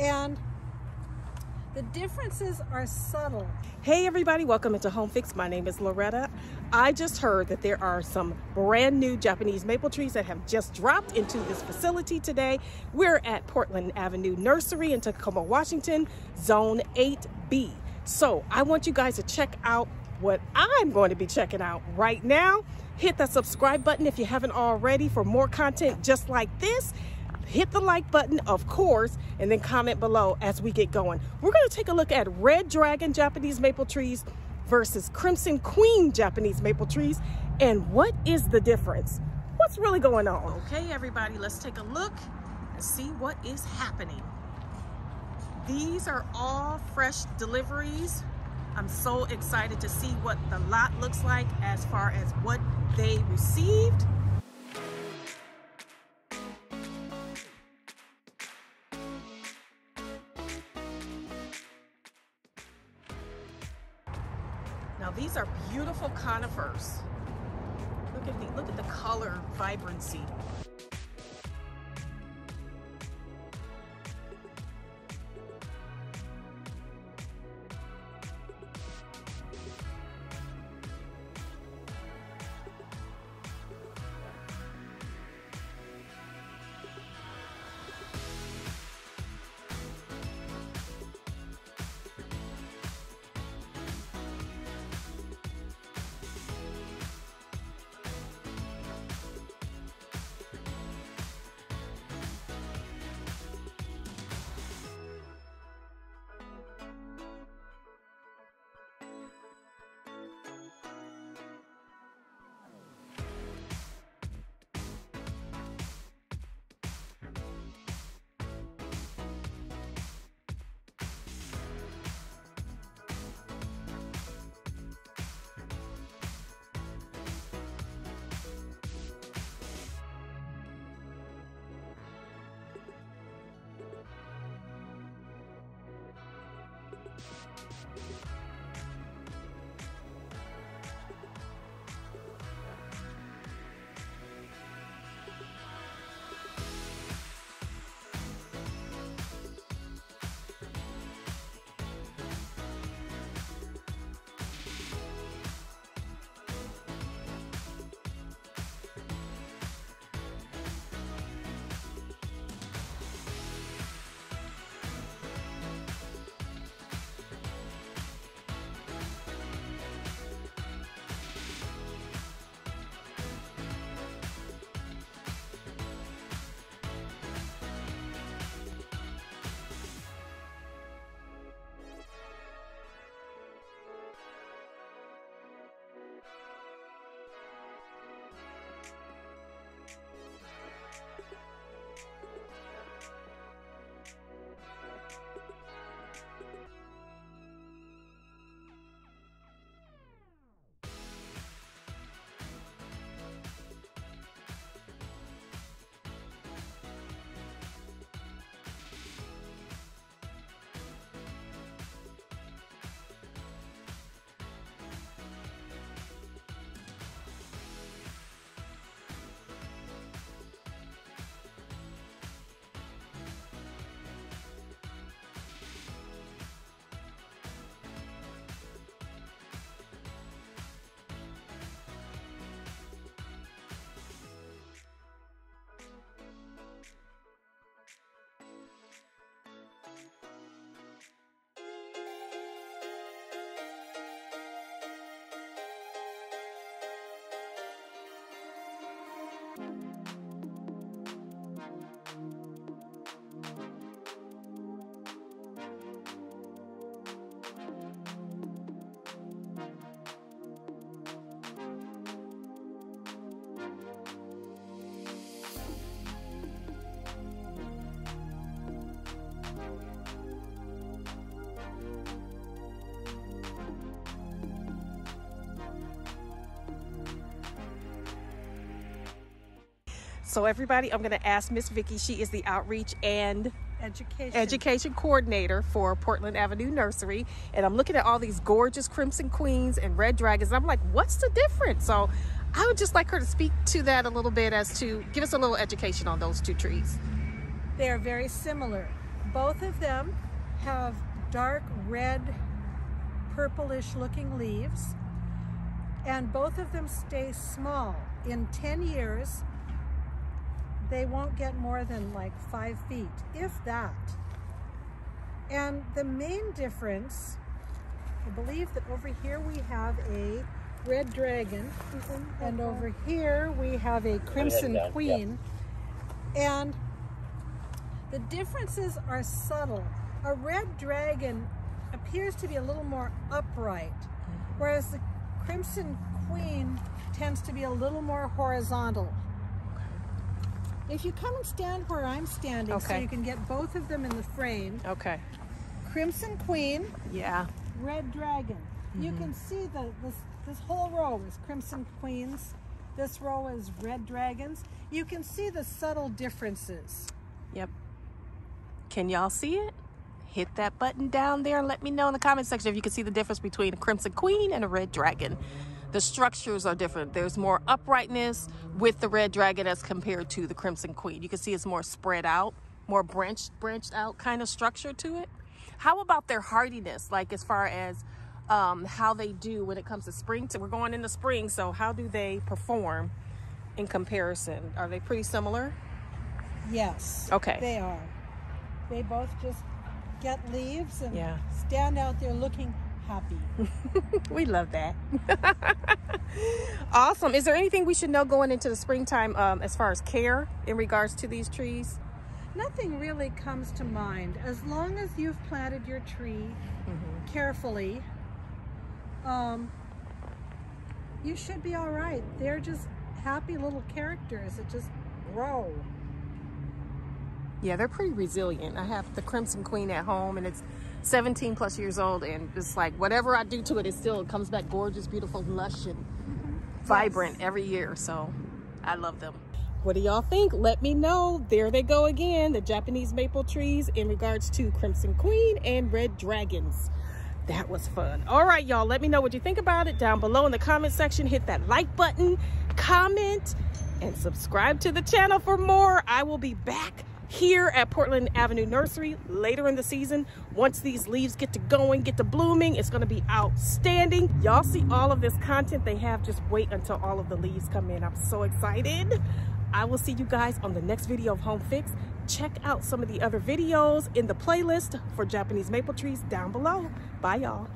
and the differences are subtle. Hey everybody, welcome into Home Fix. My name is Loretta. I just heard that there are some brand new Japanese maple trees that have just dropped into this facility today. We're at Portland Avenue Nursery in Tacoma, Washington, Zone 8B. So I want you guys to check out what I'm going to be checking out right now. Hit that subscribe button if you haven't already for more content just like this hit the like button, of course, and then comment below as we get going. We're going to take a look at Red Dragon Japanese maple trees versus Crimson Queen Japanese maple trees and what is the difference? What's really going on? Okay, everybody, let's take a look and see what is happening. These are all fresh deliveries. I'm so excited to see what the lot looks like as far as what they received. Now these are beautiful conifers. Look at the look at the color vibrancy. Bye. So everybody, I'm going to ask Miss Vicki. She is the outreach and Education. education coordinator for Portland Avenue Nursery. And I'm looking at all these gorgeous Crimson Queens and Red Dragons. And I'm like, what's the difference? So I would just like her to speak to that a little bit as to give us a little education on those two trees. They are very similar. Both of them have dark red, purplish looking leaves, and both of them stay small. In 10 years, they won't get more than like five feet, if that. And the main difference, I believe that over here we have a red dragon, and over here we have a crimson queen. And the differences are subtle. A red dragon appears to be a little more upright, whereas the crimson queen tends to be a little more horizontal. If you come and stand where I'm standing so you can get both of them in the frame, Okay. crimson queen, Yeah. red dragon. You mm-hmm. can see the this this whole row is crimson queens. This row is red dragons. You can see the subtle differences. Yep. Can y'all see it? Hit that button down there and let me know in the comment section if you can see the difference between a Crimson Queen and a Red Dragon. The structures are different. There's more uprightness with the Red Dragon as compared to the Crimson Queen. You can see it's more spread out, more branched, branched out kind of structure to it. How about their hardiness? Like as far as um, how they do when it comes to spring. So we're going into spring. So how do they perform in comparison? Are they pretty similar? Yes. Okay. They are. They both just get leaves and Yeah. stand out there looking happy. We love that. awesome. Is there anything we should know going into the springtime um, as far as care in regards to these trees? Nothing really comes to mind. As long as you've planted your tree Mm-hmm. carefully, um, you should be all right. They're just happy little characters that just grow. Yeah, they're pretty resilient. I have the Crimson Queen at home and it's 17 plus years old and it's like whatever I do to it, it still comes back gorgeous, beautiful, lush and mm-hmm. vibrant every year. So I love them. What do y'all think? Let me know. There they go again, the Japanese maple trees in regards to Crimson Queen and Red Dragons. That was fun. All right, y'all, let me know what you think about it down below in the comment section. Hit that like button, comment, and subscribe to the channel for more. I will be back here at Portland Avenue Nursery later in the season. Once these leaves get to going, get to blooming, it's gonna be outstanding. Y'all see all of this content they have, just wait until all of the leaves come in. I'm so excited. I will see you guys on the next video of Home Fix. Check out some of the other videos in the playlist for Japanese maple trees down below. Bye y'all.